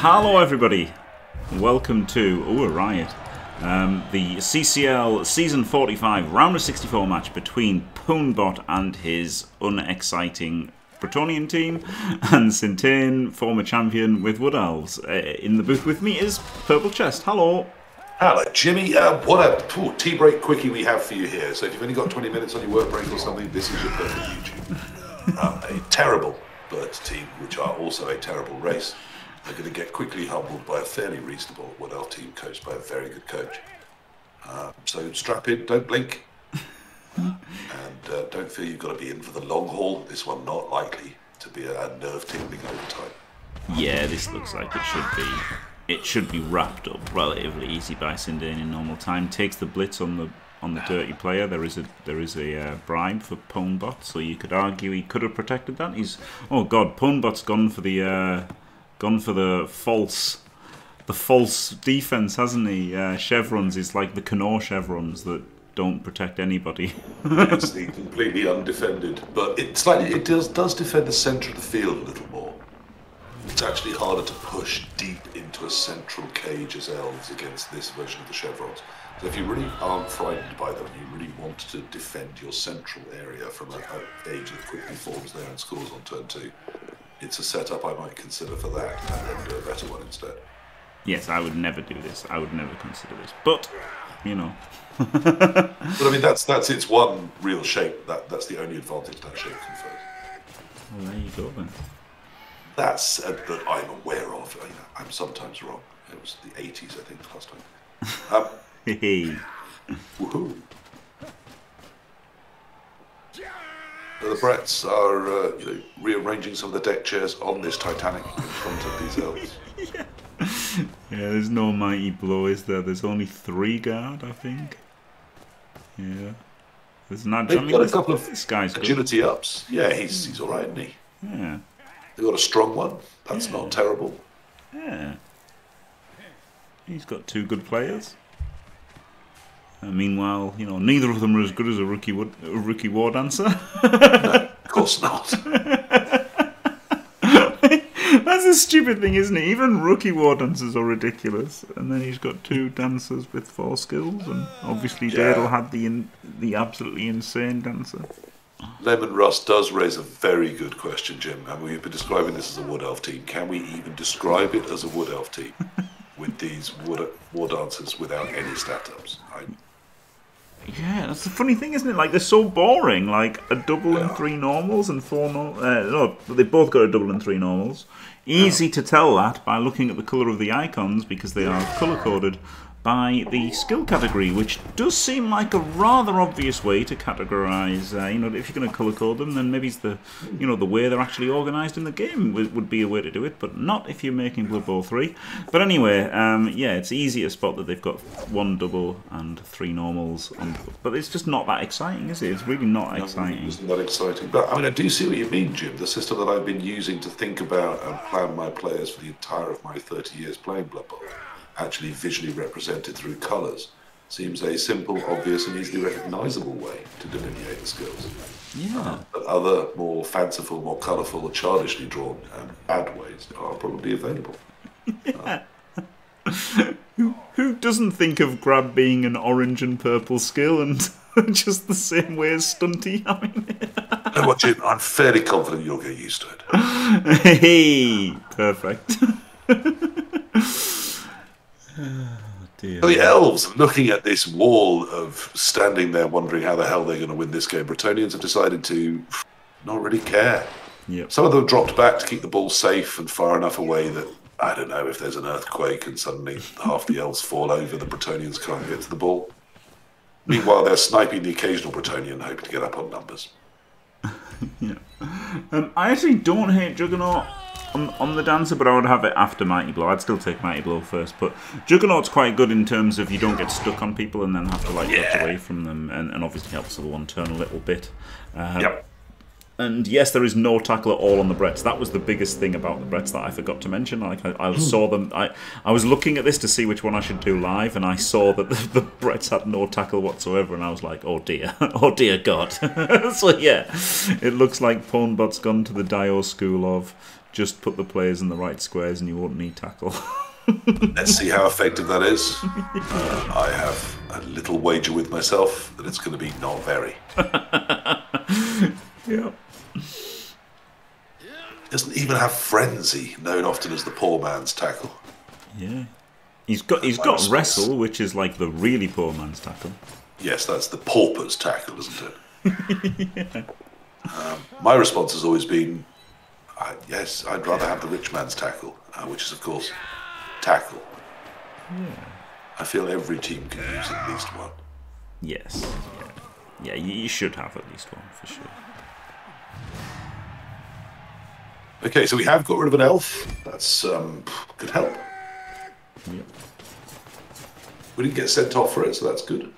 Hello, everybody. Welcome to Oh a Riot, um, the CCL Season 45 Round of 64 match between Poonbot and his unexciting Bretonnian team, and Sindain, former champion with Wood Elves. Uh, in the booth with me is Purple Chest. Hello. Hello, Jimmy. Uh, what a ooh, tea break quickie we have for you here. So if you've only got 20 minutes on your work break or something, this is your perfect YouTube. Um, a terrible Birds team, which are also a terrible race, are going to get quickly humbled by a fairly reasonable Wood Elf team coached by a very good coach. Uh, so strap in, don't blink, and uh, don't feel you've got to be in for the long haul. This one not likely to be a, a nerve-tingling overtime. Yeah, this looks like it should be. It should be wrapped up relatively easy by Sindain in normal time. Takes the blitz on the on the dirty player. There is a there is a uh, bribe for Pwnbot, so you could argue he could have protected that. He's oh god, Pwnbot's gone for the uh, gone for the false the false defense, hasn't he? Uh, chevrons is like the Cknoor chevrons that don't protect anybody. it's the completely undefended, but it slightly it does does defend the centre of the field a little more. It's actually harder to push deep into a central cage as elves against this version of the chevrons. So if you really aren't frightened by them, and you really want to defend your central area from a, a age that quickly forms there and scores on turn two. It's a setup I might consider for that, and then do a better one instead. yes, I would never do this. I would never consider this. But you know, But I mean, that's that's its one real shape. That that's the only advantage that shape confers. well, there you go then. That's uh, that I'm aware of. I, I'm sometimes wrong. It was the 80s, I think, last time. Um, Hey, Woohoo! So the Bretts are, uh, you know, rearranging some of the deck chairs on this Titanic in front of these elves. yeah, there's no mighty blow, is there? There's only three guard, I think. Yeah. There's not. I They've mean, got a couple of this guy's good. agility ups. Yeah, he's he's all right, isn't he? Yeah. They've got a strong one. That's Yeah. not terrible. Yeah. He's got two good players. Uh, meanwhile, you know, neither of them are as good as a rookie wood, a rookie war dancer. Of course not. That's a stupid thing, isn't it? Even rookie war dancers are ridiculous. And then he's got two dancers with four skills, and obviously Yeah. Dadle had the in, the absolutely insane dancer. Lemon Rust does raise a very good question, Jim. And we've been describing this as a Wood Elf team. Can we even describe it as a Wood Elf team with these Wood, war dancers without any stat ups? I, Yeah, that's the funny thing, isn't it? Like they're so boring. Like a double and three normals and four no. Uh, no, they both got a double and three normals. Easy to tell that by looking at the colour of the icons because they are colour coded by the skill category, which does seem like a rather obvious way to categorise. Uh, you know, if you're going to colour code them, then maybe it's the, you know, the way they're actually organised in the game would, would be a way to do it, but not if you're making Blood Bowl three. But anyway, um, yeah, it's easy to spot that they've got one double and three normals, on, but it's just not that exciting, is it? It's really not exciting. Isn't that exciting? But I mean, I do see what you mean, Jim. The system that I've been using to think about and plan my players for the entire of my 30 years playing Blood Bowl, actually visually represented through colours, seems a simple, obvious, and easily recognisable way to delineate the skills. Yeah. But other more fanciful, more colourful, or childishly drawn um, bad ways are probably available. Who doesn't think of grab being an orange and purple skill and just the same way as stunty having it? You know what, Jim? I'm fairly confident you'll get used to it. hey, perfect. oh dear. The elves, looking at this wall of standing there wondering how the hell they're going to win this game, Bretonnians have decided to not really care. Yep. Some of them dropped back to keep the ball safe and far enough away that, I don't know, if there's an earthquake and suddenly half the elves fall over, the Bretonnians can't get to the ball. Meanwhile, they're sniping the occasional Bretonnian, hoping to get up on numbers. Um, I actually don't hate Juggernaut on, on the dancer, but I would have it after Mighty Blow. I'd still take Mighty Blow first, but Juggernaut's quite good in terms of you don't get stuck on people and then have to like dodge away from them, and, and obviously helps the one turn a little bit. Uh, Yep. And yes, there is no tackle at all on the Bretts. That was the biggest thing about the Bretts that I forgot to mention. Like I, I saw them, I, I was looking at this to see which one I should do live, and I saw that the, the Bretts had no tackle whatsoever, and I was like, oh dear, oh dear God. so yeah, it looks like Pwnbot's gone to the Dio school of just put the players in the right squares and you won't need tackle. Let's see how effective that is. Uh, I have a little wager with myself that it's going to be not very. yeah. Doesn't even have frenzy, known often as the poor man's tackle. Yeah. He's got he's got wrestle, which is like the really poor man's tackle. Yes, that's the pauper's tackle, isn't it? yeah. um, my response has always been, uh, yes, I'd rather have the rich man's tackle, uh, which is of course tackle. Yeah. I feel every team can use at least one. Yes. Yeah, yeah you should have at least one for sure. Okay, so we have got rid of an elf. That's um, could help. Yep. We didn't get sent off for it, so that's good.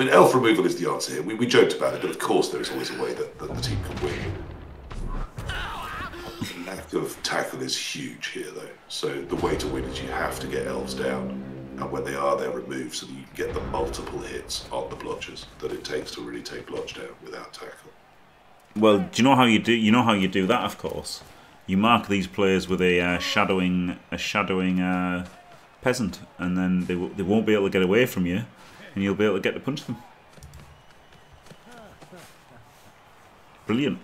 I mean, elf removal is the answer here. We, we joked about it, but of course there is always a way that, that the team can win. The lack of tackle is huge here, though. So the way to win is you have to get elves down, and when they are, they're removed so that you can get the multiple hits on the blodgers that it takes to really take blodge down without tackle. Well, do you know how you do? You know how you do that, of course. You mark these players with a uh, shadowing, a shadowing uh, peasant, and then they they won't be able to get away from you, and you'll be able to get to punch them. Brilliant.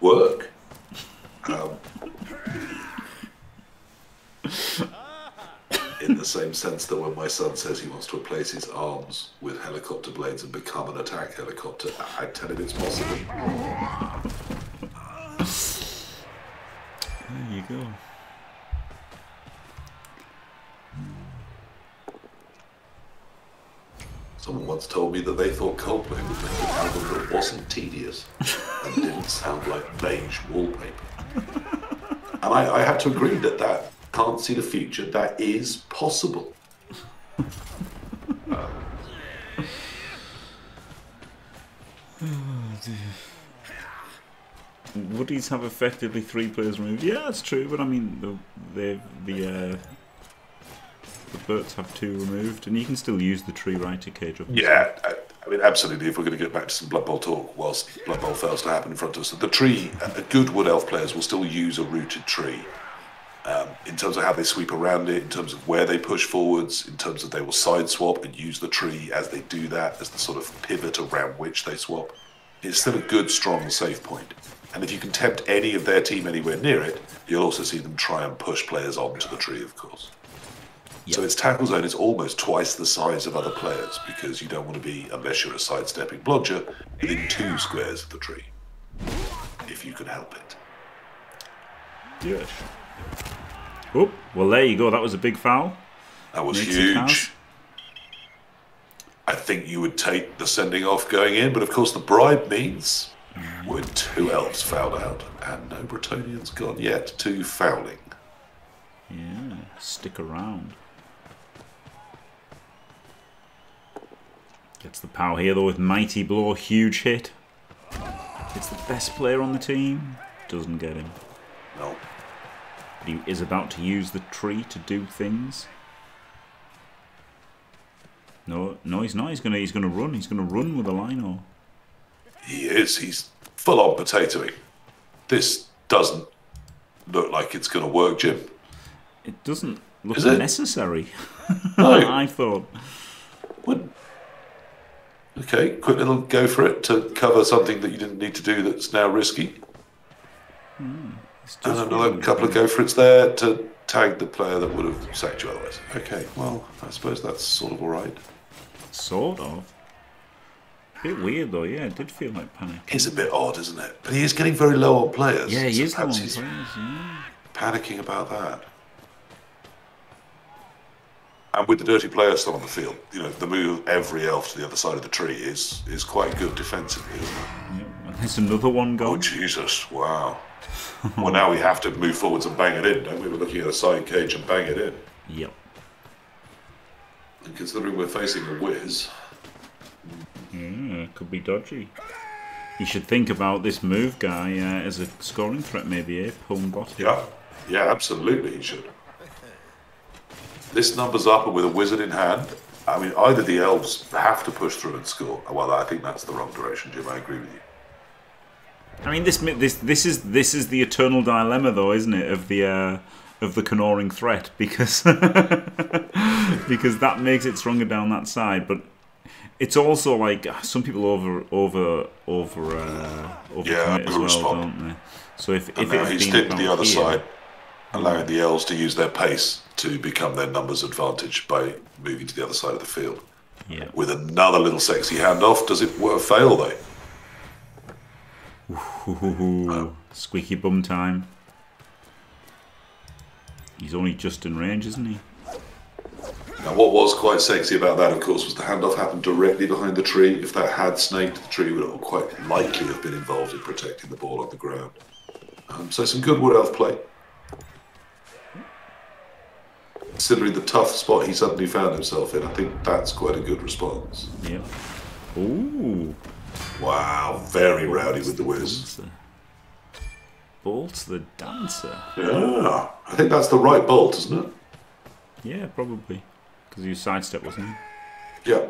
Work. Um, in the same sense that when my son says he wants to replace his arms with helicopter blades and become an attack helicopter, I tell him it's possible. There you go. Someone once told me that they thought Coldplay would make an album that wasn't tedious and didn't sound like beige wallpaper. And I, I have to agree that that can't see the future. That is possible. Woodies have effectively three players removed. Yeah, that's true, but I mean the the the uh, birds have two removed, and you can still use the tree right to cage up. Yeah, I, I mean, absolutely. If we're going to get back to some Blood Bowl talk, whilst Blood Bowl fails to happen in front of us, the tree, a good Wood Elf players will still use a rooted tree. Um, in terms of how they sweep around it, in terms of where they push forwards, in terms of they will side swap and use the tree as they do that as the sort of pivot around which they swap. It's still a good, strong, safe point. And if you can tempt any of their team anywhere near it, you'll also see them try and push players onto the tree, of course. Yep. So its tackle zone is almost twice the size of other players because you don't want to be, unless you're a sidestepping blodger, within two squares of the tree. If you can help it. Yes. Oh, well, there you go. That was a big foul. That was Makes huge. I think you would take the sending off going in, but of course the bribe means we're two elves fouled out and no Bretonnians gone yet. Two fouling. Yeah, stick around. Gets the power here though with mighty blow, huge hit. It's the best player on the team. Doesn't get him. No. But he is about to use the tree to do things. No, no, he's not. He's gonna, he's gonna run. He's gonna run with a lino. He is. He's full on potatoing. This doesn't look like it's going to work, Jim. It doesn't look Is it? necessary. No. I thought. What? Okay, quick little go for it to cover something that you didn't need to do that's now risky. It's And another really- couple of go for it's there to tag the player that would have sacked you otherwise. Okay, well, I suppose that's sort of alright. Sort of. A Bit weird though, yeah. It did feel like panic. It's a bit odd, isn't it? But he is getting very low on players. Yeah, he so is the one. perhaps he's Yeah. panicking about that. And with the dirty player still on the field, you know, the move every elf to the other side of the tree is is quite good defensively, isn't it? yeah. There's another one Oh Oh Jesus! Wow. well, now we have to move forwards and bang it in, don't we? We're looking at a side cage and bang it in. Yep. And considering we're facing a whiz, Yeah, it could be dodgy. You should think about this move guy uh, as a scoring threat, maybe, eh? Home bot. yeah, yeah, absolutely, he should. This number's up, and with a wizard in hand, I mean, either the elves have to push through and score. Well, I think that's the wrong direction, Jim. I agree with you. I mean, this this this is this is the eternal dilemma, though, isn't it? Of the uh, of the Cknooring threat, because because that makes it stronger down that side, but it's also like some people over over over uh, over Yeah, as well, over-respond. don't they? So if And if now he's been the other here- side, allowing the elves to use their pace to become their numbers advantage by moving to the other side of the field. yeah, With another little sexy handoff, does it work, fail though? Ooh, squeaky bum time. He's only just in range, isn't he? Now, what was quite sexy about that, of course, was the handoff happened directly behind the tree. If that had snaked, the tree would quite likely have been involved in protecting the ball on the ground. Um, so some good wood elf play. Considering the tough spot he suddenly found himself in, I think that's quite a good response. Yep. Ooh. Wow, very rowdy with the whiz. Dancer. Bolt the dancer. Yeah, I think that's the right bolt, isn't it? Yeah, probably. Because he was sidestep, wasn't Yeah,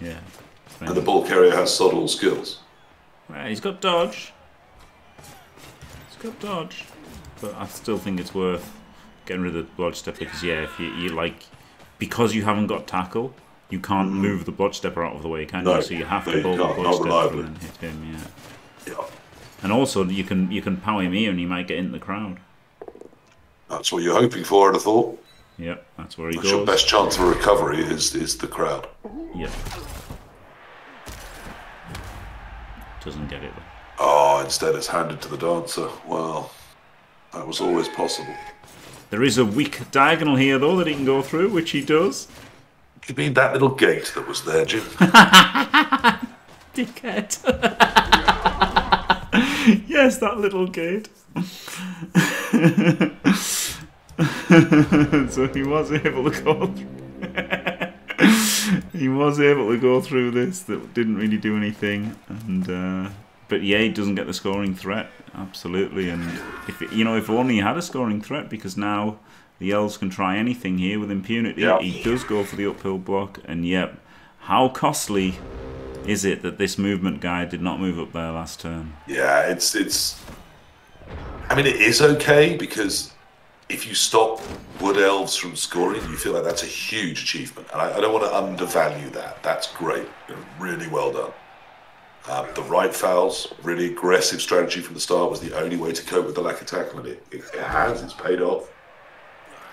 he? Yeah. and the ball carrier has sod all skills. Well, he's got dodge. He's got dodge. But I still think it's worth getting rid of the blodge step because yeah, if you, you like because you haven't got tackle, you can't mm. move the blodge stepper out of the way, can No, you? So you have to bolt the not stepper and hit him, yeah. Yeah, And also you can you can power him here and he might get into the crowd. that's what you're hoping for, I'd have thought. Yep, that's where he That's your best chance for recovery is, is the crowd. Yep. Doesn't get it though. Oh, instead it's handed to the dancer. Well, that was always possible. There is a weak diagonal here though that he can go through, which he does. You mean that little gate that was there, Jim? Dickhead. yes, that little gate. so he was able to go through. he was able to go through this that didn't really do anything and uh, but yeah he doesn't get the scoring threat absolutely and if it, you know if only he had a scoring threat because now the elves can try anything here with impunity Yeah. he does go for the uphill block and yep how costly is it that this movement guy did not move up there last turn Yeah, it's it's. I mean, it is okay because if you stop wood elves from scoring, you feel like that's a huge achievement, and I, I don't want to undervalue that. That's great, really well done. Um, the right fouls, really aggressive strategy from the start was the only way to cope with the lack of tackle, and it, it, it has. It's paid off.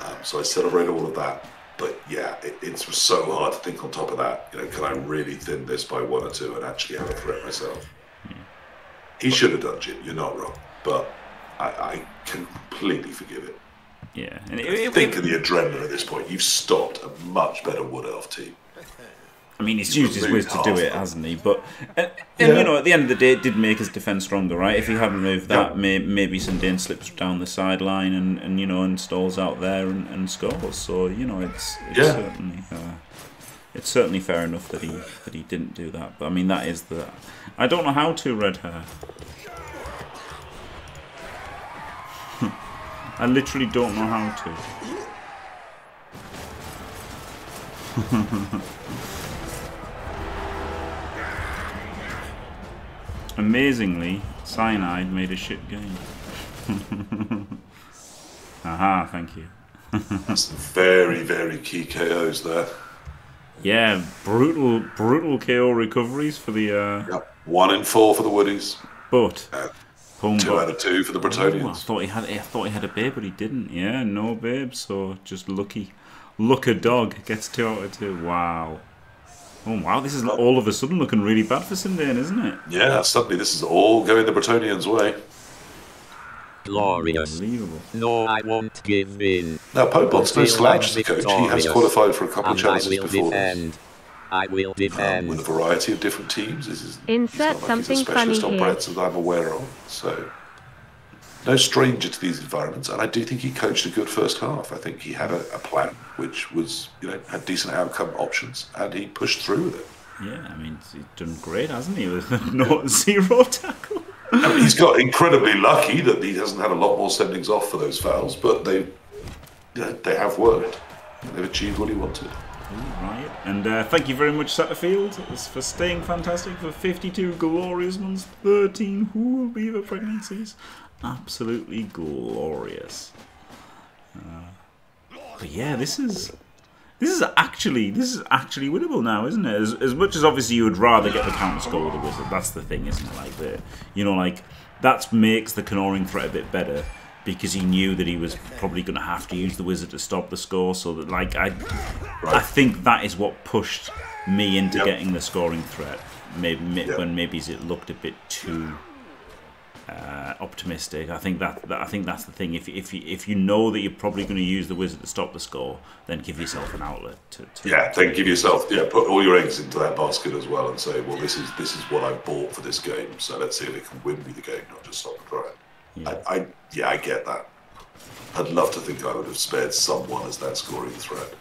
Um, so I celebrate all of that. But yeah, it, it's so hard to think on top of that. You know, can I really thin this by one or two and actually have a threat myself? He should have done it. You're not wrong, but I, I completely forgive it. yeah and it- Think of the adrenaline at this point. You've stopped a much better wood elf team. I mean, he's used his whiz to do it, hasn't he? But and, and Yeah. you know, at the end of the day, it did make his defence stronger, right? If he hadn't moved that, Yeah. may, maybe Sindain slips down the sideline and, and you know and stalls out there and, and scores. So you know, it's, it's Yeah. certainly uh, it's certainly fair enough that he that he didn't do that. But I mean, that is the I don't know how to red hair. I literally don't know how to. Amazingly, Cyanide made a shit game. Aha, thank you. Some very, very key KOs there. Yeah, brutal, brutal KO recoveries for the. Uh, Yep. One in four for the Woodies. but Uh, home two out of two for the Oh, I thought he had. I thought he had a babe, but he didn't. Yeah, no babe. So just lucky. Look a dog gets two out of two. Wow. Oh wow, this is all of a sudden looking really bad for Sindain, isn't it? Yeah, suddenly this is all going the Bretonnians' way. Glorious. Unbelievable. No, I won't give in. Now, Popot's no Feel slouch like as a coach. He has qualified for a couple of And I challenges will before this. defend. I will Um, defend. with a variety of different teams. This is Insert he's not like something he's a specialist funny on here. Bretts that I'm aware of. So no stranger to these environments, and I do think he coached a good first half. I think he had a, a plan which was you know had decent outcome options, and he pushed through with it. Yeah, I mean he's done great, hasn't he? With no zero tackle. I mean, he's got incredibly lucky that he hasn't had a lot more sendings off for those fouls, but they they have worked. They've achieved what he wanted. Right, and uh, thank you very much, Satterfield, for staying fantastic for 52 glorious months, 13 who will be the pregnancies. Absolutely glorious. Uh, but yeah, this is this is actually this is actually winnable now, isn't it? As, as much as obviously you would rather get the counter score with the wizard, that's the thing, isn't it? Like the you know, like that makes the Cknooring threat a bit better because he knew that he was probably going to have to use the wizard to stop the score. So that, like, I, I think that is what pushed me into Yep. getting the scoring threat. Maybe Yep. when maybe it looked a bit too uh, optimistic. I think that, that I think that's the thing. If if you, if you know that you're probably going to use the wizard to stop the score, then give yourself an outlet to. to Yeah, then give yourself yeah, put all your eggs into that basket as well, and say, well, this is this is what I bought for this game. So let's see if it can win me the game, not just stop the threat. Yeah. I, I yeah, I get that. I'd love to think I would have spared someone as that scoring threat.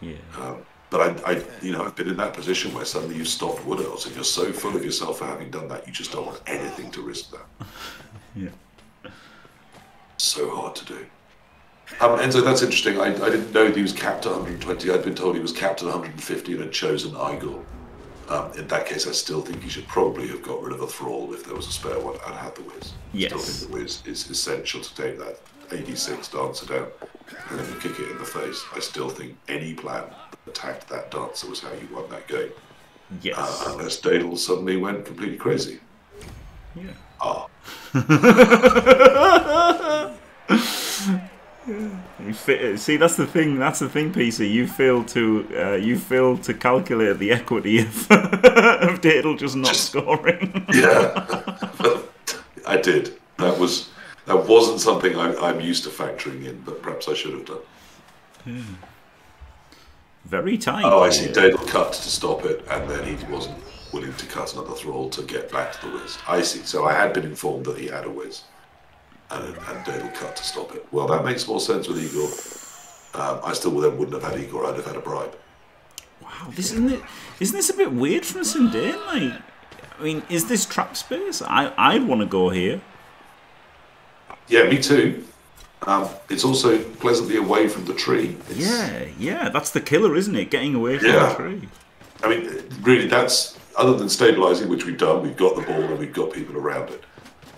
yeah. Um, but I, I, you know, I've been in that position where suddenly you've stopped Wood Elves and you're so full of yourself for having done that, you just don't want anything to risk that. Yeah. So hard to do. Um, Enzo, that's interesting. I, I didn't know he was capped at 120. I'd been told he was capped at 150 and had chosen Igor. Um, in that case, I still think he should probably have got rid of a thrall if there was a spare one and had the whiz. Yes. Still think the whiz is essential to take that 86 dancer down and then you kick it in the face. I still think any plan that attacked that dancer was how you won that game. Yes. Uh, unless Dadle suddenly went completely crazy. yeah. Ah, You fi- see, that's the thing. That's the thing, PC. You fail to uh, you fail to calculate the equity of of Dadle just not Just- scoring. yeah. I did. That was that wasn't something I'm, I'm used to factoring in, but perhaps I should have done. Very tight. Oh, I see. Dadle cut to stop it, and then he wasn't willing to cut another thrall to get back to the whiz. I see. So I had been informed that he had a whiz, and, and cut to stop it. Well, that makes more sense with Igor. Um, I still then wouldn't have had Igor. I'd have had a bribe. Wow, this isn't it. Isn't this a bit weird from Sindain? Like, I mean, is this trap space? I I'd want to go here. Yeah, me too. Um, it's also pleasantly away from the tree. It's, Yeah, yeah, that's the killer, isn't it? Getting away from Yeah. the tree. I mean, really, that's other than stabilising, which we've done. We've got the ball and we've got people around it.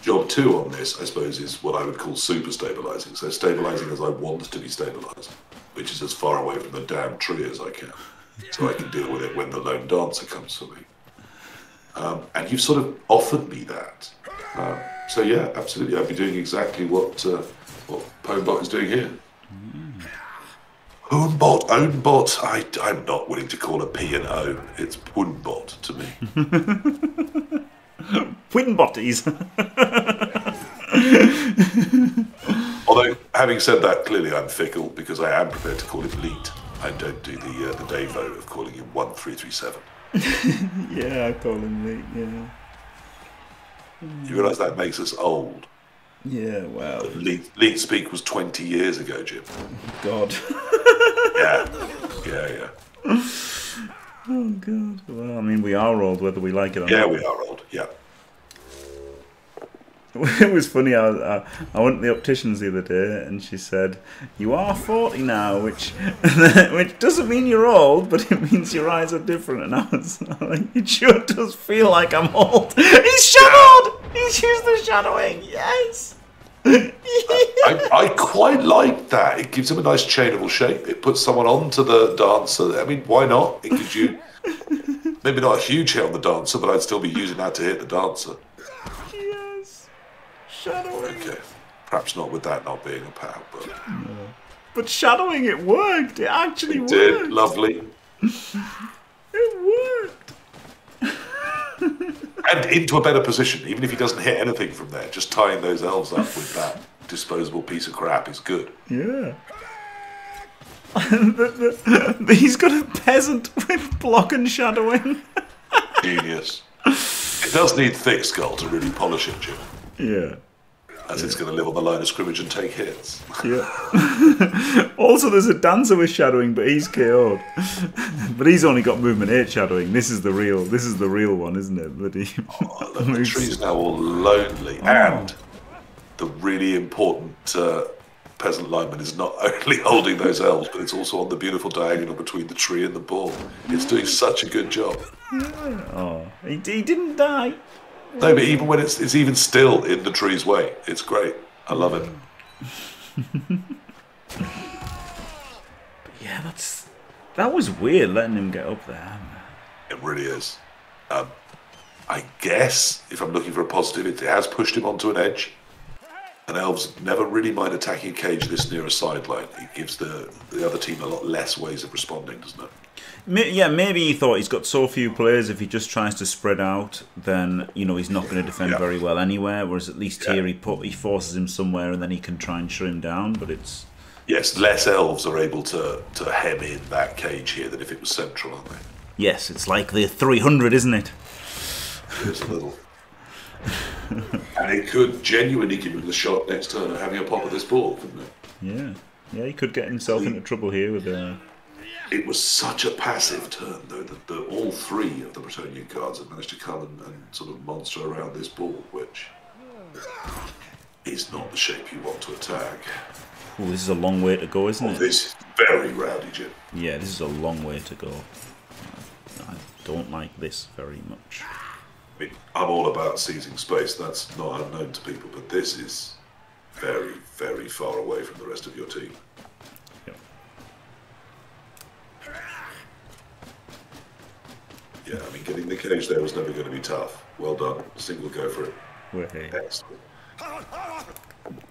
Job two on this, I suppose, is what I would call super stabilising. So stabilising as I want to be stabilised, which is as far away from the damn tree as I can, so I can deal with it when the lone dancer comes for me. Um, and you've sort of offered me that. Um, so yeah, absolutely, I'd be doing exactly what uh, what Pwnbot is doing here. Ownbot, ownbot. I, I'm not willing to call a P and O. It's Poonbot to me. Twin. Although, having said that, clearly I'm fickle because I am prepared to call him Leet. I don't do the uh, the Davo of calling him one three three seven. yeah, I call him Lee. Yeah. Mm. You realise that makes us old. Yeah. Wow. Leet, Leet speak was twenty years ago, Jim. God. Yeah, yeah, yeah. Oh God. Well, I mean, we are old, whether we like it or Yeah, not. Yeah, we are old. Yeah. It was funny. I, I uh, I went to the opticians the other day, and she said, "You are forty now," which which doesn't mean you're old, but it means your eyes are different. And I was like, "It sure does feel like I'm old." He's shadowed. He's used the shadowing. Yes. I, I quite like that. It gives him a nice chainable shape. It puts someone onto the dancer. I mean, why not? It gives you maybe not a huge hit on the dancer, but I'd still be using that to hit the dancer. Shadowing. Okay. Perhaps not with that not being a pow, but But shadowing, it worked. It actually it worked. did. Lovely. It worked. And into a better position, even if he doesn't hit anything from there, just tying those elves up with that disposable piece of crap is good. Yeah. The- the- the- he's got a peasant with block and shadowing. Genius. It does need thick skull to really polish it, Jim, Yeah. As it's going to live on the line of scrimmage and take hits. Yeah. also, there's a dancer with shadowing, but he's KO'd. but he's only got movement eight shadowing. This is the real. This is the real one, isn't it? That he Look, the moves- tree's now all lonely, Oh. and the really important uh, peasant lineman is not only holding those elves, but it's also on the beautiful diagonal between the tree and the ball. It's doing such a good job. Oh, he, he didn't die. No, but even when it's it's even still in the tree's way, it's great. I love it. Yeah, that's that was weird letting him get up there. It really is. Um, I guess if I'm looking for a positive, it has pushed him onto an edge. And elves never really mind attacking a cage this near a sideline. It gives the the other team a lot less ways of responding, doesn't it? Yeah, maybe he thought he's got so few players. If he just tries to spread out, then you know he's not going to defend Yeah. very well anywhere. Whereas at least Yeah. here he put he forces him somewhere, and then he can try and shut him down. But it's Yes, less elves are able to, to hem in that cage here than if it was central, aren't they? yes, it's like the three hundred, isn't it? A little. And it could genuinely give him the shot next turn of having a pop at this ball, couldn't it? Yeah, yeah, he could get himself into trouble here with uh, It was such a passive turn, though, that the, all three of the Bretonnian guards had managed to come and, and sort of monster around this ball, which is not the shape you want to attack. Oh, this is a long way to go, isn't Oh, it? this is very rowdy, Jim. Yeah, this is a long way to go. I don't like this very much. I mean, I'm all about seizing space. That's not unknown to people, but this is very, very far away from the rest of your team. Yep. Yeah, I mean, getting the cage there was never going to be tough. Well done. Single go for it. Excellent.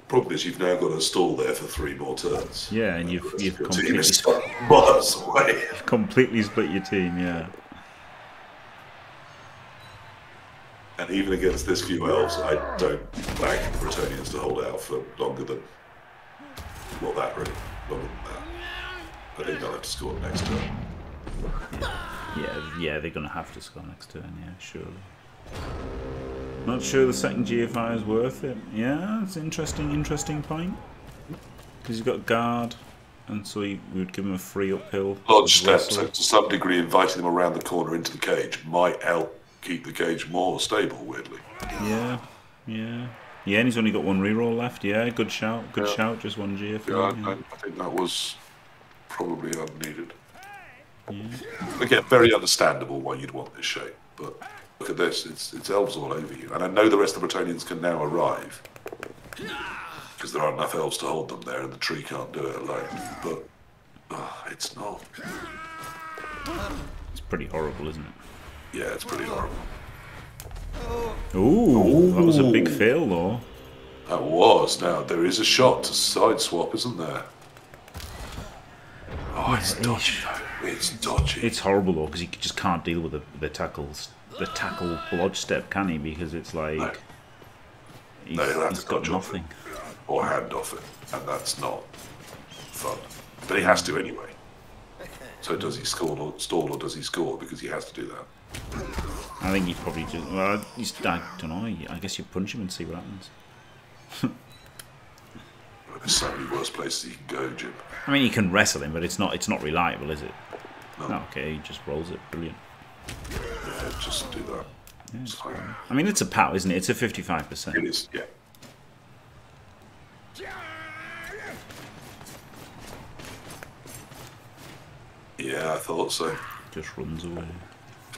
Problem is, you've now got a stall there for three more turns. Yeah, and you've you've Your team completely miles away. completely split your team. Yeah. And even against this few elves, I don't back Bretonnians to hold out for longer than. Well, that really. Longer than that. I think they'll have to score next turn. Yeah, yeah, they're gonna have to score next turn. Yeah, surely. Not sure the second GFI is worth it. Yeah, it's an interesting, interesting point. Because you've got guard, and so we would give him a free uphill. Lodge step, so to some degree, inviting them around the corner into the cage might help keep the cage more stable, weirdly. Yeah, yeah, yeah. And he's only got one reroll left. Yeah, good shout, good Yeah. shout. Just one GFI. Yeah, I, yeah. I think that was probably unneeded. Again, very understandable why you'd want this shape, but look at this, it's, it's elves all over you. And I know the rest of the Bretonnians can now arrive, because there aren't enough elves to hold them there, and the tree can't do it alone. But ah, it's not. It's pretty horrible, isn't it? Yeah, it's pretty horrible. Ooh, that was a big fail, though. That was. Now, there is a shot to side swap, isn't there? Oh, it's dodgy. though. It's dodgy. It's horrible though because he just can't deal with the, the tackles, the tackle lodge step, can he? Because it's like No. he's, No, he'll have he's to got dodge off nothing. or hand off it, and that's not fun. But he has to anyway. So does he stall or, stall or does he score? Because he has to do that. I think he probably just. Well, he's, I don't know. I guess you punch him and see what happens. There's so many worse places he can go, Jim. I mean, you can wrestle him, but it's not. It's not reliable, is it? No. No, okay, he just rolls it. Brilliant. Yeah, just do that. Fine. I mean, it's a pow, isn't it? It's a fifty-five It percent. is, yeah. Yeah, I thought so. Just runs away.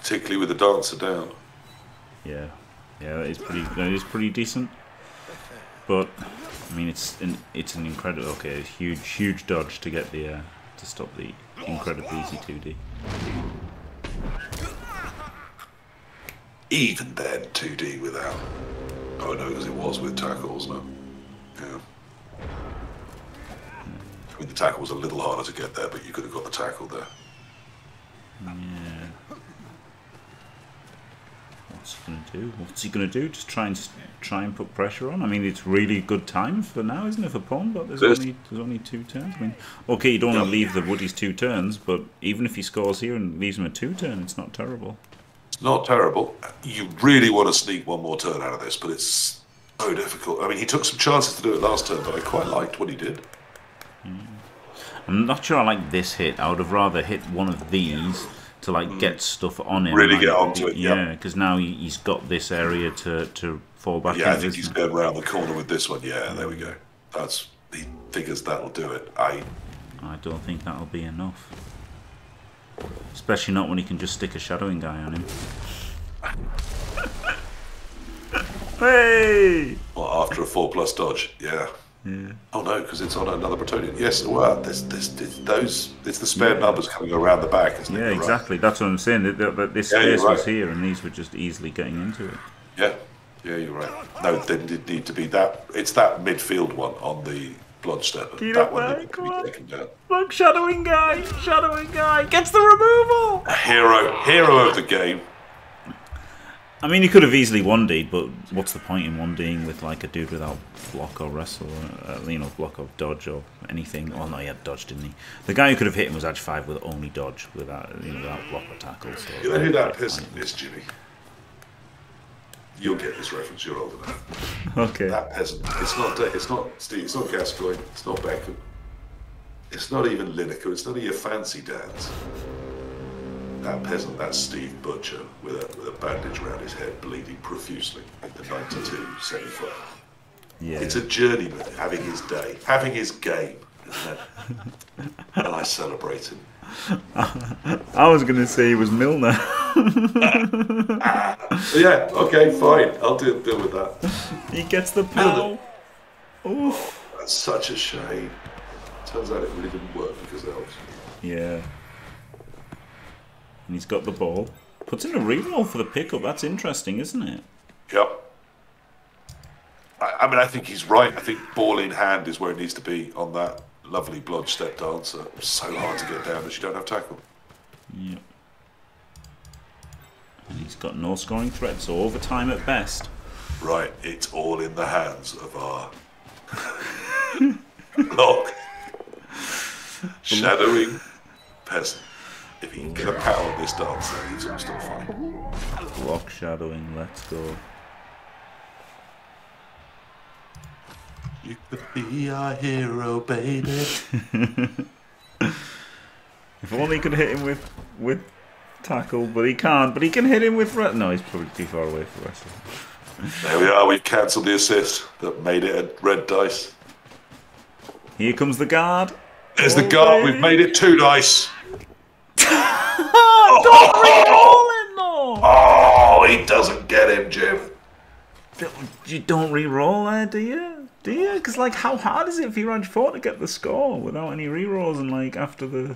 Particularly with the dancer down. Yeah, yeah, it's pretty. That is pretty decent. But I mean, it's an it's an incredible. Okay, huge huge dodge to get the uh, to stop the incredibly easy two D. Even then, 2D without. Oh no, because it was with tackles, no. Yeah. I mean, the tackle was a little harder to get there, but you could have got the tackle there. Yeah. What's he gonna do? What's he gonna do? Just try and try and put pressure on. I mean, it's really good time for now, isn't it, for Pawn? But there's is. only there's only two turns. I mean, okay, you don't want to leave the Woodies two turns, but even if he scores here and leaves him a two turn, it's not terrible. It's not terrible. You really want to sneak one more turn out of this, but it's so difficult. I mean, he took some chances to do it last turn, but I quite liked what he did. I'm not sure I like this hit. I would have rather hit one of these to like get stuff on him. Mm. Really like, get onto it, Yeah, because now he, he's got this area to, to fall back Yeah, I think he's going round the corner with this one. Yeah, there we go. That's he figures that'll do it. I I don't think that'll be enough. Especially not when he can just stick a shadowing guy on him. hey! well, after a four plus dodge, yeah. Oh no, because it's on another Bretonnian. Yes, well, this, this, this, those, it's the spare numbers coming around the back, isn't it? Yeah, You're right. exactly. That's what I'm saying. That, that, that this Yeah, space was here, and these were just easily getting into it. Yeah, yeah, you're right. No, there did need to be that. It's that midfield one on the Bloodstepper. Get that one needs come on. taken down. Look, shadowing guy, shadowing guy gets the removal. A hero, hero of the game. I mean, he could have easily one d but what's the point in one ding with like a dude without block or wrestle, or, uh, you know, block or dodge or anything? Oh no, he had dodge, didn't he? The guy who could have hit him was Edge Five with only dodge, without you know, without block or tackle. So You know who that peasant is, Jimmy? You'll get this reference. You're old enough. Okay. That peasant. It's not. It's not Steve. It's not Gascoigne. It's not Beckham. It's not even Lineker. It's none of your fancy dads. That peasant. That's Steve Butcher with a with a bandage around his head, bleeding profusely in the '92 semi-final. Yeah. It's a journeyman having his day, having his game, isn't it? and I celebrate him. I was going to say he was Milner. Yeah. Okay. Fine. I'll deal, deal with that. he gets the pow. Oof. That's such a shame. Turns out it really didn't work because elves. Yeah. And he's got the ball. Puts in a reroll for the pickup. That's interesting, isn't it? Yep. I, I mean, I think he's right. I think ball in hand is where it needs to be on that lovely blood step dancer. So hard to get down as you don't have tackle. Yep. And he's got no scoring threat, so overtime at best. Right, it's all in the hands of our lock shadowing peasant. If he can get a power this dancer, he's almost on fire. Block shadowing, let's go. You could be our hero, baby. If only he could hit him with with tackle, but he can't. But he can hit him with no. He's probably too far away for wrestle. There we are. We've cancelled the assist that made it a red dice. Here comes the guard. There's the Oh, guard. baby. We've made it two dice. Don't re-roll it, no. Oh, he doesn't get him, Jim. You don't re-roll there, do you? Do you? Because like, how hard is it for Raj Four to get the score without any re-rolls and like after the?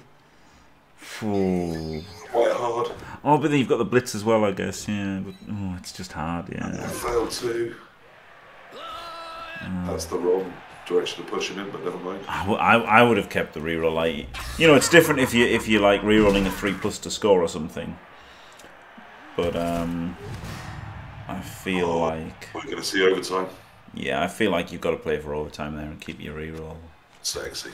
Oh, Quite hard. oh but then you've got the blitz as well, I guess. Yeah, but oh, it's just hard. Yeah. Failed two. Uh, That's the wrong direction to push him in, but never mind. I, w- I, I would have kept the reroll. Like, you know, it's different if you if you like rerolling a three plus to score or something. But um, I feel like We're going to see overtime. yeah, I feel like you've got to play for overtime there and keep your reroll. Sexy.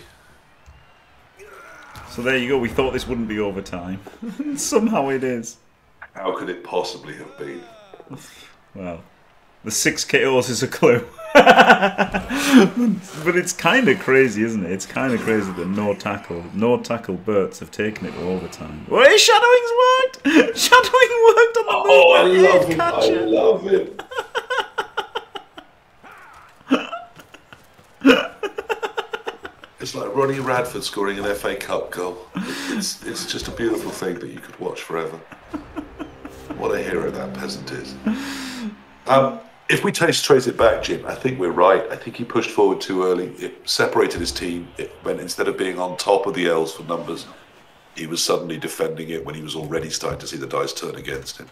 So there you go. We thought this wouldn't be overtime. Somehow it is. How could it possibly have been? Well, the six KOs is a clue. But it's kind of crazy, isn't it? It's kind of crazy that no tackle, no tackle Berts have taken it to overtime. Wait, shadowing's worked. Shadowing worked on the Oh, I love Hey, him. I catcher. love him. It's like Ronnie Radford scoring an FA Cup goal. It's, it's just a beautiful thing that you could watch forever. What a hero that peasant is. Um, if we taste trace it back, Jim, I think we're right. I think he pushed forward too early. It separated his team. It went instead of being on top of the L's for numbers, he was suddenly defending it when he was already starting to see the dice turn against him.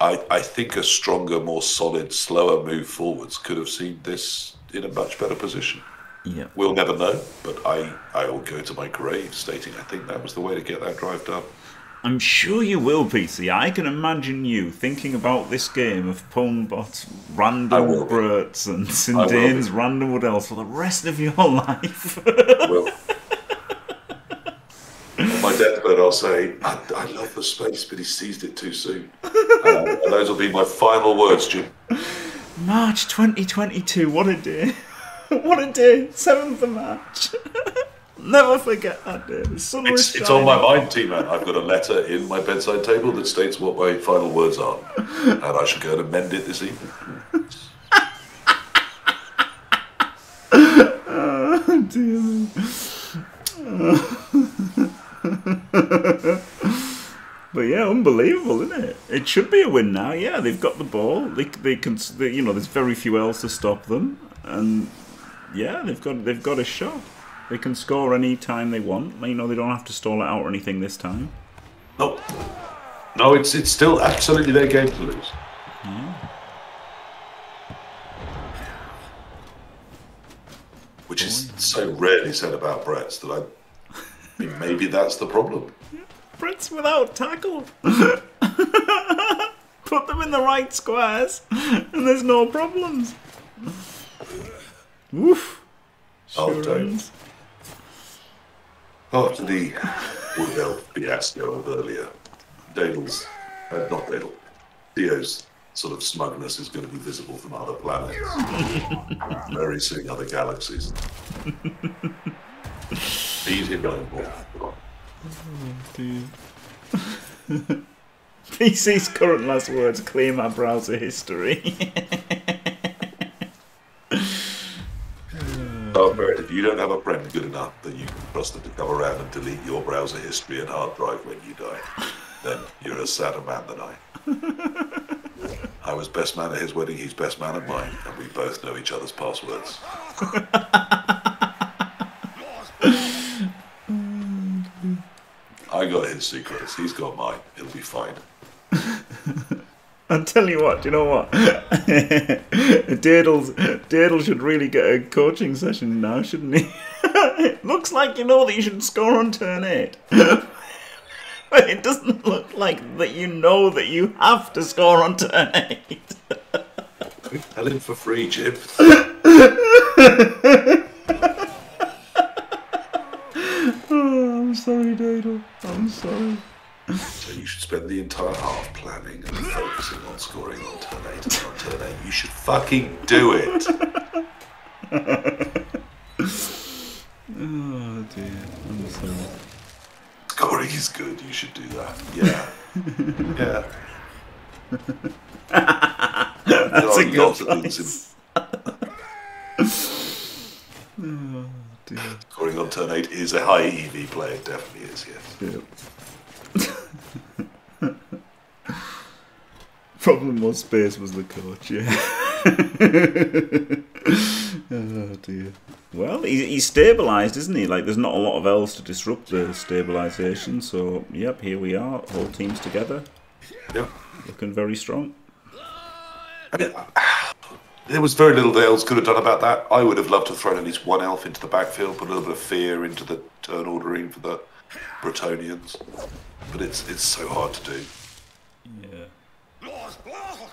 I, I think a stronger, more solid, slower move forwards could have seen this in a much better position. Yeah. We'll never know, but I, I will go to my grave stating I think that was the way to get that drive done. I'm sure you will, PC. I can imagine you thinking about this game of Pwnbot, I random. Brits, and Sindain's random else for the rest of your life. Well, on my deathbed, I'll say, I, I love the space, but he seized it too soon. Um, and those will be my final words, Jim. March 2022, what a day. what a day. 7th of March. Never forget that day. The sun It's, it's on my mind, T-Man. I've got a letter in my bedside table that states what my final words are. And I should go and amend it this evening. dear me. but yeah, unbelievable, isn't it? It should be a win now. Yeah, they've got the ball. They, they can, they, you know, there's very few else to stop them, and yeah, they've got they've got a shot. They can score any time they want. You know, they don't have to stall it out or anything this time. No, no, it's it's still absolutely their game to lose. Which is so rarely said about Brett's that I, I mean, maybe that's the problem. Prince without tackle. Put them in the right squares, and there's no problems. Woof. Oh, don't. After the Woodell fiasco of earlier, Dadle's, uh, not Dadle, Theo's sort of smugness is going to be visible from other planets. Very soon, other galaxies. Feed him no more. PC's current last words clear my browser history. If you don't have a friend good enough that you can trust them to come around and delete your browser history and hard drive when you die, then you're a sadder man than I. I was best man at his wedding, he's best man at mine, and we both know each other's passwords. I got his secrets, he's got mine. It'll be fine. I'll tell you what, do you know what? Dadle's, Dadle should really get a coaching session now, shouldn't he? Looks like you know that you should score on turn 8. but it doesn't look like that you know that you have to score on turn 8. Tell him for free, Jim. Oh, I'm sorry, Dadle. I'm sorry. So you should spend the entire half planning and focusing on scoring on turn 8 and on turn 8. You should fucking do it. Oh dear. I'm sorry. Scoring is good. You should do that. Yeah. yeah. That's a good lots of things in advice. Oh dear. scoring on turn 8 is a high EV play. It definitely is, yes. Yep. Problem was Space was the coach, yeah. oh dear. Well, he, he's stabilised, isn't he? Like, there's not a lot of else to disrupt the stabilisation. So, yep, here we are, whole teams together, Yeah. looking very strong. I mean, there was very little the elves could have done about that. I would have loved to have thrown at least one elf into the backfield, put a little bit of fear into the turn ordering for the Bretonnians. But it's it's so hard to do.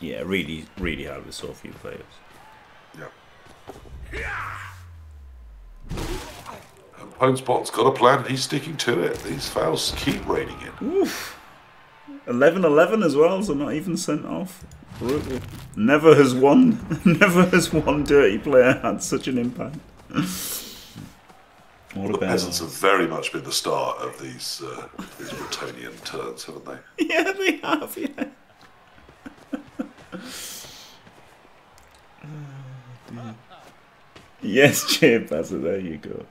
Yeah. Really, really hard with so few players. Yeah. And Pwnbot's got a plan he's sticking to it. These fouls keep raining in. 11 11 as well, so not even sent off. Brutal. Never has one, never has one dirty player had such an impact. What The peasants have very much been the start of these uh, these Bretonnian turns, haven't they? Yeah, they have, yeah. Yes, Bazza, there you go.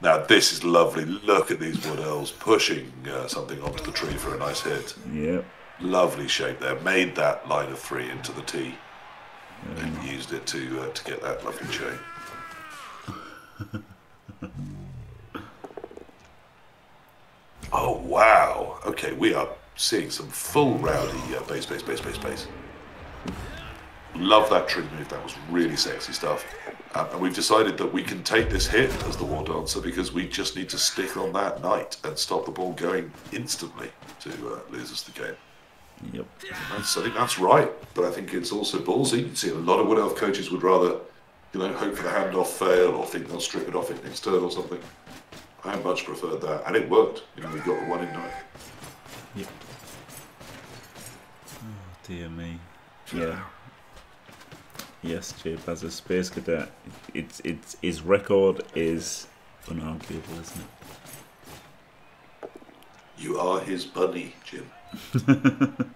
Now this is lovely. Look at these wood elves pushing uh, something onto the tree for a nice hit. Yep. Lovely shape there. Made that line of three into the T and used it to uh, to get that lovely chain. oh wow! Okay, we are seeing some full rowdy uh, base, base, base, base, base. Love that tree move. That was really sexy stuff. Um, and we've decided that we can take this hit as the war dancer because we just need to stick on that knight and stop the ball going instantly to uh, lose us the game. Yep. That's, I think that's right, but I think it's also ballsy. You can see a lot of Wood Elf coaches would rather, you know, hope for the handoff fail or think they'll strip it off it next turn or something. I much preferred that, and it worked. You know, we got the one in nine. Yep. Oh, dear me. Yeah. Yes, Jay as a space cadet, it's it's his record is unarguable, isn't it? You are his bunny, Jim.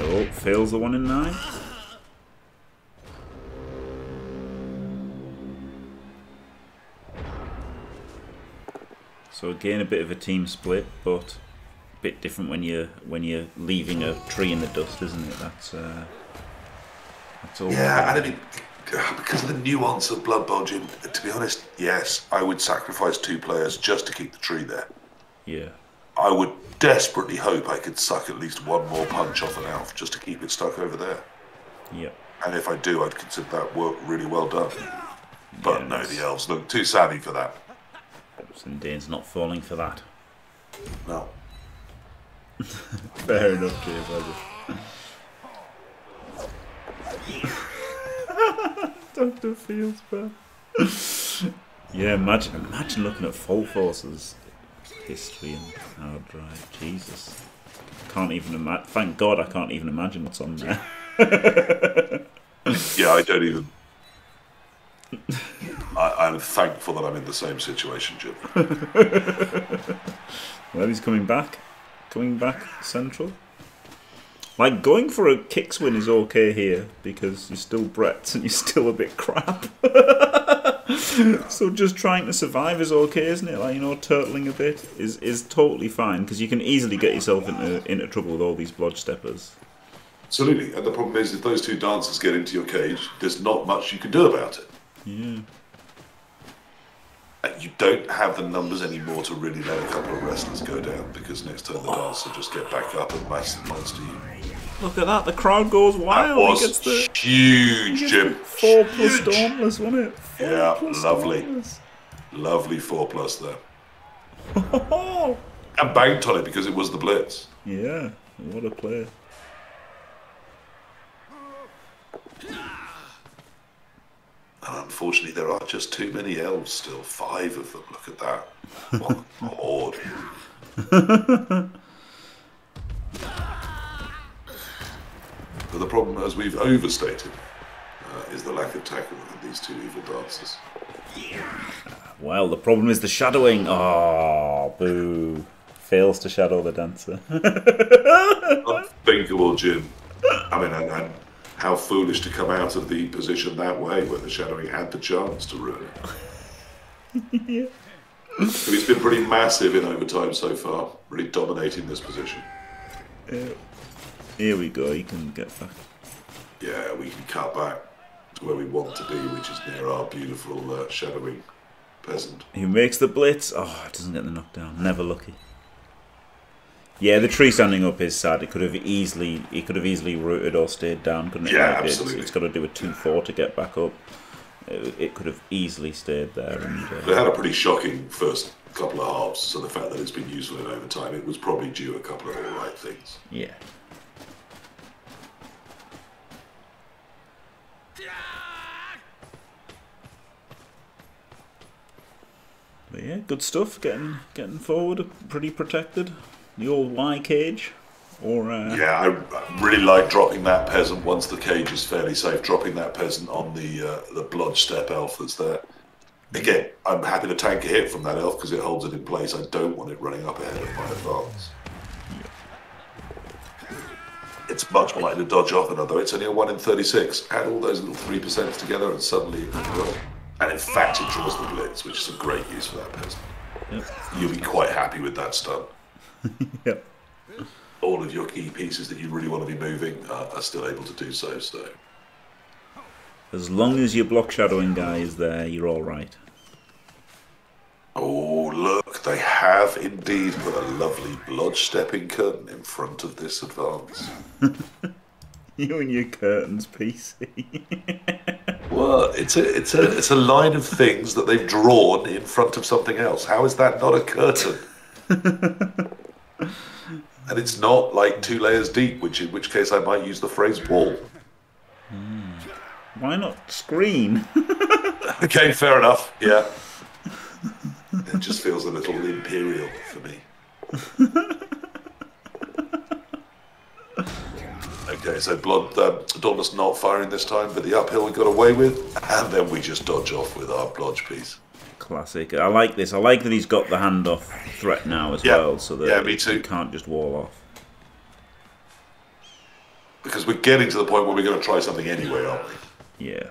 Oh, fails the one in nine. So again, a bit of a team split, but bit different when you're when you're leaving a tree in the dust, isn't it? That's uh, that's all. Yeah, and I mean, because of the nuance of Blood bulging. To be honest, yes, I would sacrifice two players just to keep the tree there. Yeah. I would desperately hope I could suck at least one more punch off an elf just to keep it stuck over there. Yeah. And if I do, I'd consider that work really well done. But Yeah, no, the elves look too savvy for that. And Dane's not falling for that. No. Fair enough, Jay Dr. Fields, bro. yeah, imagine imagine looking at Full Force's history and hard drive. Jesus. Can't even imagine. Thank God I can't even imagine what's on there. Yeah, I don't even. I, I'm thankful that I'm in the same situation, Jim. Well, he's coming back. Coming back central. Like, going for a kicks win is okay here because you're still Brett and you're still a bit crap. so just trying to survive is okay, isn't it? Like, you know, turtling a bit is, is totally fine because you can easily get yourself into, into trouble with all these blodge steppers. Absolutely. And the problem is, if those two dancers get into your cage, there's not much you can do about it. Yeah. And you don't have the numbers anymore to really let a couple of wrestlers go down because next turn the dancer just get back up and the monster you. Look at that, the crowd goes wild. That was gets the huge, gets Jim. four plus Huge. Dauntless, wasn't it? Four Yeah, plus lovely. Dauntless. Lovely four plus there. And banked on it because it was the blitz. yeah, what a play. And unfortunately, there are just too many elves still. Five of them. Look at that. What a horde. but the problem, as we've overstated, uh, is the lack of tackle with these two evil dancers. Well, the problem is the shadowing. Oh, boo. Fails to shadow the dancer. Unthinkable, Jim. I mean, and, and how foolish to come out of the position that way where the shadowing had the chance to ruin it. But he's been pretty massive in overtime so far, really dominating this position. Here we go, you can get back. Yeah, we can cut back to where we want to be, which is near our beautiful uh, shadowing peasant. He makes the blitz. Oh, it doesn't get the knockdown. Never lucky. Yeah, the tree standing up is sad. It could have easily, he could have easily rooted or stayed down, couldn't it? Yeah, Like, it's- absolutely. it's got to do a two-four to get back up. It, it could have easily stayed there, and uh, They had a pretty shocking first couple of halves, so the fact that it's been useful in overtime, it was probably due a couple of all right things. yeah. But yeah, good stuff. Getting getting forward, pretty protected. The old Y cage, or uh, Yeah, I really like dropping that peasant once the cage is fairly safe. Dropping that peasant on the uh, the blood step elf that's there. Again, I'm happy to tank a hit from that elf because it holds it in place. I don't want it running up ahead of my advance. It's much more likely to dodge off than although it's only a 1 in 36. Add all those little 3% together and suddenly it will work. And in fact, it draws the blitz, which is a great use for that peasant. Yep. You'll be quite happy with that stun. Yep. All of your key pieces that you really want to be moving uh, are still able to do so. So As long as your block shadowing guy is there, you're all right. Oh, look, they have indeed put a lovely blood stepping curtain in front of this advance. You and your curtains, PC. Well, it's a, it's a, it's a line of things that they've drawn in front of something else. How is that not a curtain? And it's not like two layers deep, which in which case I might use the phrase wall. Why not screen? Okay, fair enough. Yeah. It just feels a little imperial for me. Okay, so blood, um, Dauntless not firing this time, but the uphill we got away with, and then we just dodge off with our blodge piece. Classic. I like this. I like that he's got the handoff threat now as Yeah. well, so that Yeah, me too. he can't just wall off. because we're getting to the point where we're going to try something anyway, aren't we? Yeah.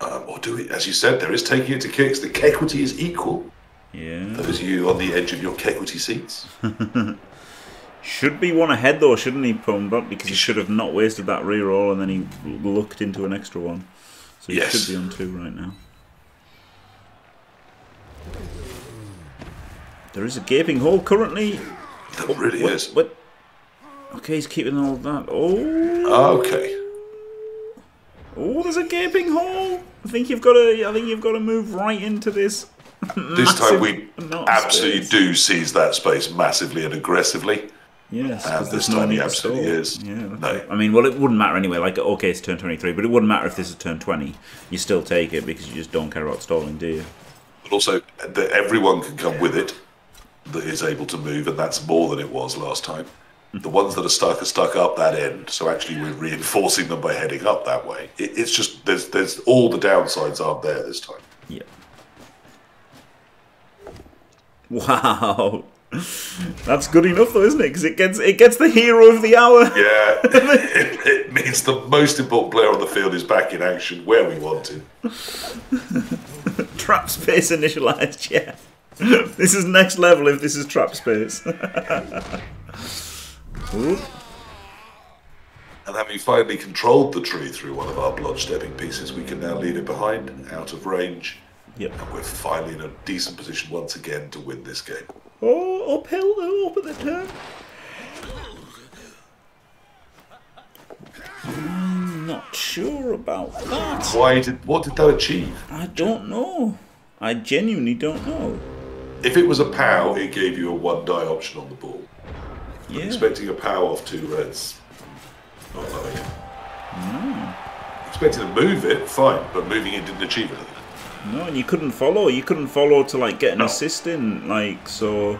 Um, or do we? As you said, there is taking it to kicks. The equity is equal. Yeah. Those of you on the edge of your equity seats. Should be one ahead though, shouldn't he, Pwnbot? Because he should have not wasted that reroll and then he looked into an extra one. So he Yes. should be on two right now. There is a gaping hole currently. That really What- is. what- Okay, he's keeping all that. Oh, Okay. oh, there's a gaping hole. I think you've got to. I think you've got to move right into this. This time we absolutely space. do seize that space massively and aggressively. Yes, And this no time he absolutely is. Yeah, No. I mean, well, it wouldn't matter anyway. Like, okay, it's turn 23, but it wouldn't matter if this is turn 20. You still take it because you just don't care about stalling, do you? But also, that everyone can come with it that is able to move, and that's more than it was last time. The ones that are stuck are stuck up that end, so actually we're reinforcing them by heading up that way. It, it's just there's there's all the downsides aren't there this time. Yeah. Wow. That's good enough, though, isn't it? Because it gets it gets the hero of the hour. Yeah, it, it means the most important player on the field is back in action where we want him. Trap space initialized. Yeah. This is next level if this is trap space. And having finally controlled the tree through one of our blood-stepping pieces, we can now leave it behind, out of range, Yep. and we're finally in a decent position once again to win this game. Oh, uphill, oh, up at the turn. I'm not sure about that. Why did what did that achieve? I don't know. I genuinely don't know. If it was a POW, it gave you a one die option on the ball. Yeah. Expecting a POW off two reds, not loving it. Hmm. Expecting to move it, fine, but moving it didn't achieve anything. No, and you couldn't follow. You couldn't follow to like get an No. assist in. Like so,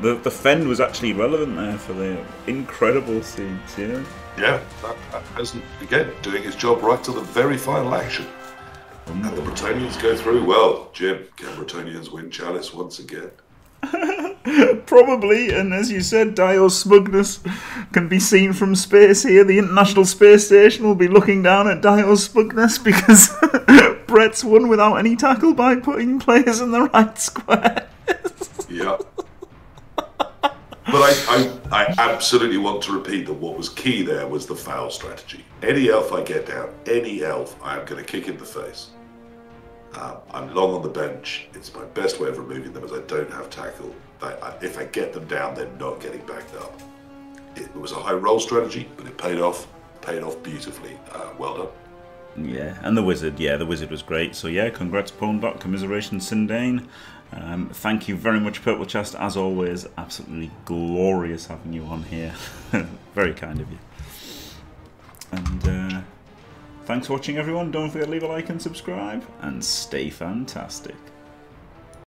the the fend was actually relevant there for the incredible scenes. Yeah. Yeah, that, that hasn't again doing his job right to the very final action. Mm. And the Bretonnians go through. Well, Jim, can Bretonnians win Chalice once again? Probably, and as you said, Dio's smugness can be seen from space here. The International Space Station will be looking down at Dio's smugness because Brett's won without any tackle by putting players in the right square. Yeah. But I, I, I absolutely want to repeat that what was key there was the foul strategy. Any elf I get down, any elf, I am going to kick in the face. Um, I'm long on the bench. It's my best way of removing them as I don't have tackle. I, I, if I get them down, they're not getting backed up. It was a high roll strategy, but it paid off. Paid off beautifully. Uh, well done. Yeah, and the wizard. Yeah, the wizard was great. So yeah, congrats, Pwnbot. Commiseration, Sindain. Um, thank you very much, Purple Chest. As always, absolutely glorious having you on here. very kind of you. And uh, thanks for watching, everyone. Don't forget to leave a like and subscribe, and stay fantastic.